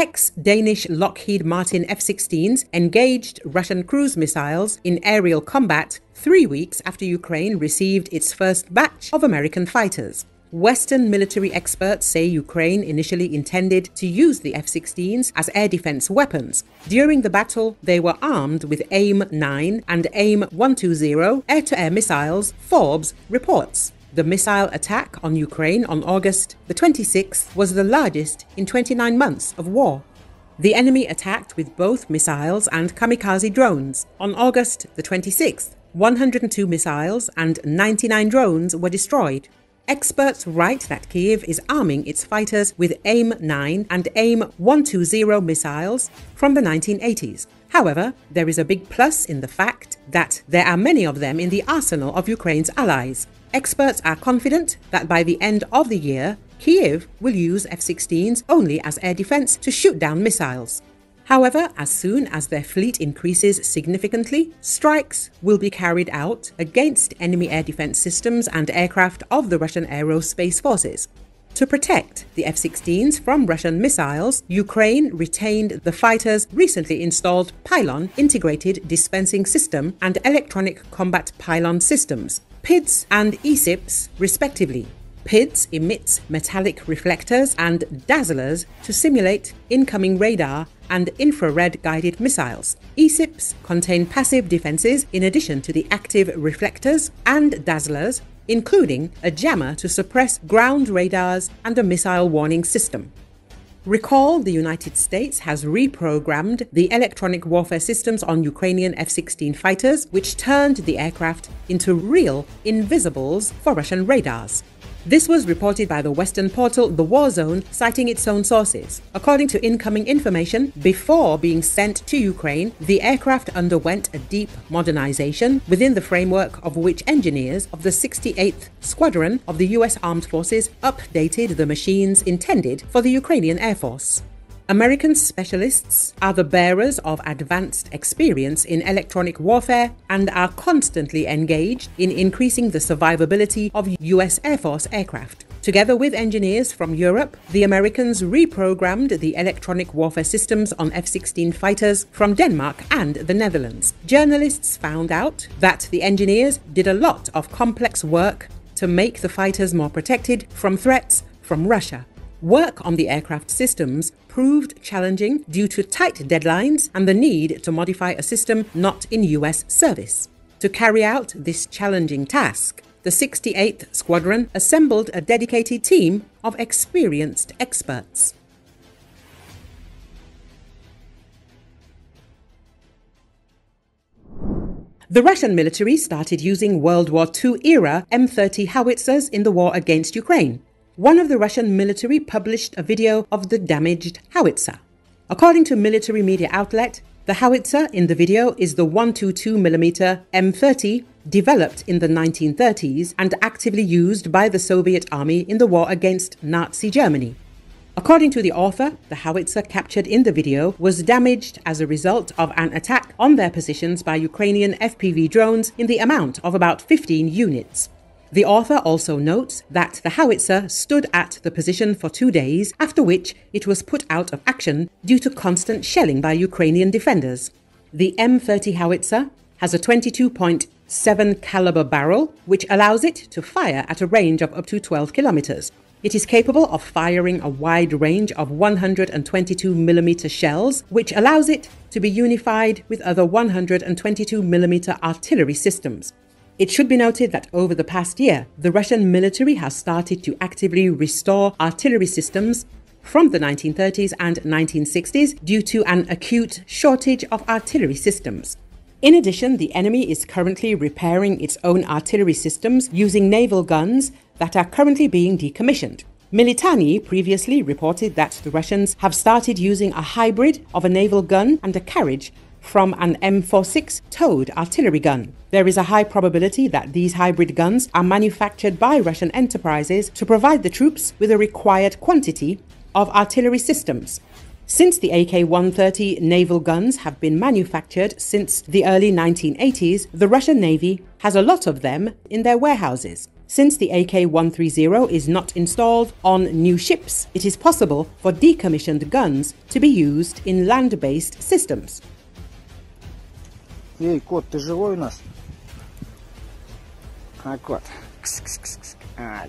Ex Danish Lockheed Martin F 16s engaged Russian cruise missiles in aerial combat three weeks after Ukraine received its first batch of American fighters. Western military experts say Ukraine initially intended to use the F 16s as air defense weapons. During the battle, they were armed with AIM 9 and AIM 120 air to air missiles, Forbes reports. The missile attack on Ukraine on August the 26th was the largest in 29 months of war. The enemy attacked with both missiles and kamikaze drones. On August the 26th, 102 missiles and 99 drones were destroyed. Experts write that Kiev is arming its fighters with AIM 9 and AIM 120 missiles from the 1980s. However, there is a big plus in the fact that there are many of them in the arsenal of Ukraine's allies. Experts are confident that by the end of the year, Kiev will use F 16s only as air defense to shoot down missiles. However, as soon as their fleet increases significantly, strikes will be carried out against enemy air defense systems and aircraft of the Russian Aerospace Forces. To protect the F 16s from Russian missiles, Ukraine retained the fighter's recently installed Pylon integrated dispensing system and electronic combat pylon systems. PIDS and ECIPS, respectively. PIDS emits metallic reflectors and dazzlers to simulate incoming radar and infrared guided missiles. ECIPS contain passive defenses in addition to the active reflectors and dazzlers, including a jammer to suppress ground radars and a missile warning system. Recall the United States has reprogrammed the electronic warfare systems on Ukrainian F 16 fighters, which turned the aircraft into real invisibles for Russian radars. This was reported by the Western portal The War Zone, citing its own sources. According to incoming information, before being sent to Ukraine, the aircraft underwent a deep modernization within the framework of which engineers of the 68th Squadron of the US Armed Forces updated the machines intended for the Ukrainian Air Force. American specialists are the bearers of advanced experience in electronic warfare and are constantly engaged in increasing the survivability of US Air Force aircraft. Together with engineers from Europe, the Americans reprogrammed the electronic warfare systems on F 16 fighters from Denmark and the Netherlands. Journalists found out that the engineers did a lot of complex work to make the fighters more protected from threats from Russia. Work on the aircraft systems proved challenging due to tight deadlines and the need to modify a system not in US service. To carry out this challenging task, the 68th Squadron assembled a dedicated team of experienced experts. The Russian military started using World War II era M30 howitzers in the war against Ukraine one of the Russian military published a video of the damaged howitzer. According to military media outlet, the howitzer in the video is the 122mm M30 developed in the 1930s and actively used by the Soviet army in the war against Nazi Germany. According to the author, the howitzer captured in the video was damaged as a result of an attack on their positions by Ukrainian FPV drones in the amount of about 15 units. The author also notes that the howitzer stood at the position for two days, after which it was put out of action due to constant shelling by Ukrainian defenders. The M30 howitzer has a 22.7 caliber barrel, which allows it to fire at a range of up to 12 kilometers. It is capable of firing a wide range of 122 millimeter shells, which allows it to be unified with other 122 millimeter artillery systems. It should be noted that over the past year, the Russian military has started to actively restore artillery systems from the 1930s and 1960s due to an acute shortage of artillery systems. In addition, the enemy is currently repairing its own artillery systems using naval guns that are currently being decommissioned. Militarnyi previously reported that the Russians have started using a hybrid of a naval gun and a carriage from an M46 towed artillery gun. There is a high probability that these hybrid guns are manufactured by Russian enterprises to provide the troops with a required quantity of artillery systems. Since the AK 130 naval guns have been manufactured since the early 1980s, the Russian Navy has a lot of them in their warehouses. Since the AK-130 is not installed on new ships, it is possible for decommissioned guns to be used in land-based systems. Эй, кот, ты живой у нас? А, кот. Кс -кс -кс -кс. А,